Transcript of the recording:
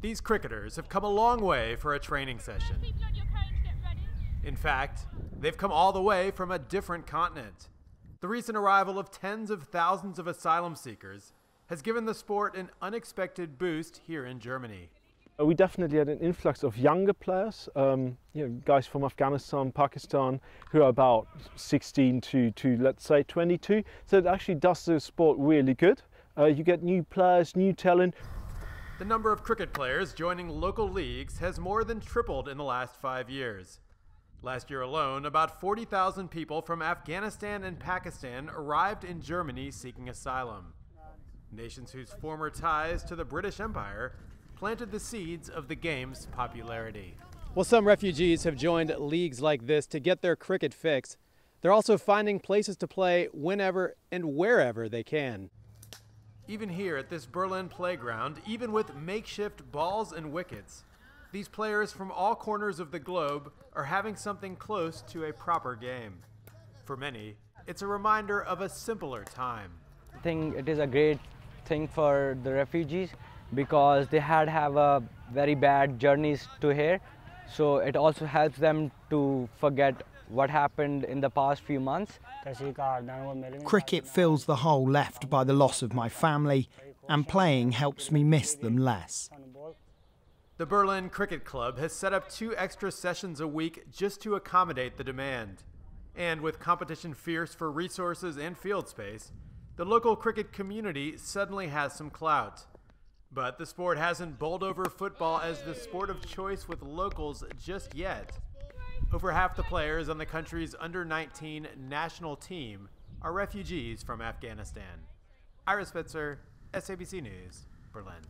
These cricketers have come a long way for a training session. In fact, they've come all the way from a different continent. The recent arrival of tens of thousands of asylum seekers has given the sport an unexpected boost here in Germany. Uh, we definitely had an influx of younger players, um, you know, guys from Afghanistan, Pakistan, who are about 16 to, to let's say 22. So it actually does the sport really good. Uh, you get new players, new talent. The number of cricket players joining local leagues has more than tripled in the last five years. Last year alone, about 40,000 people from Afghanistan and Pakistan arrived in Germany seeking asylum. Nations whose former ties to the British Empire planted the seeds of the game's popularity. While some refugees have joined leagues like this to get their cricket fix, they're also finding places to play whenever and wherever they can. Even here at this Berlin playground, even with makeshift balls and wickets, these players from all corners of the globe are having something close to a proper game. For many, it's a reminder of a simpler time. I think it is a great thing for the refugees because they had have a very bad journeys to here so it also helps them to forget what happened in the past few months cricket fills the hole left by the loss of my family and playing helps me miss them less the Berlin Cricket Club has set up two extra sessions a week just to accommodate the demand. And with competition fierce for resources and field space, the local cricket community suddenly has some clout. But the sport hasn't bowled over football as the sport of choice with locals just yet. Over half the players on the country's under 19 national team are refugees from Afghanistan. Ira Spitzer, SABC News, Berlin.